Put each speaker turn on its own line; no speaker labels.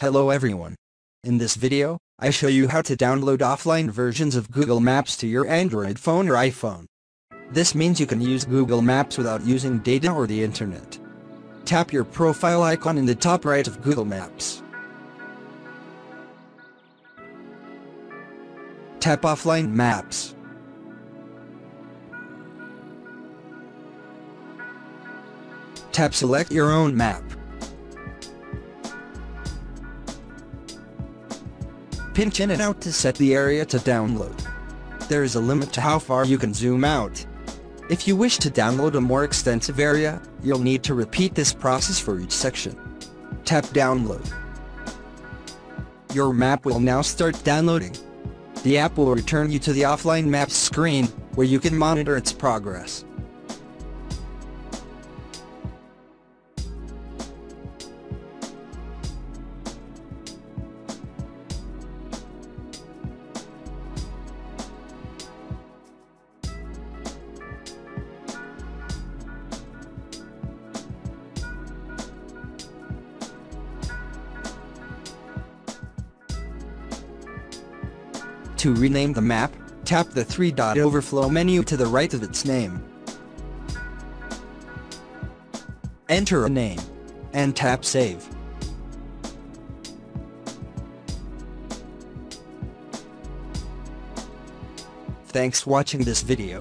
Hello everyone. In this video, I show you how to download offline versions of Google Maps to your Android phone or iPhone. This means you can use Google Maps without using data or the internet. Tap your profile icon in the top right of Google Maps. Tap Offline Maps. Tap Select your own map. Pinch in and out to set the area to download. There is a limit to how far you can zoom out. If you wish to download a more extensive area, you'll need to repeat this process for each section. Tap Download. Your map will now start downloading. The app will return you to the offline maps screen, where you can monitor its progress. To rename the map, tap the three-dot overflow menu to the right of its name. Enter a name, and tap Save. Thanks watching this video.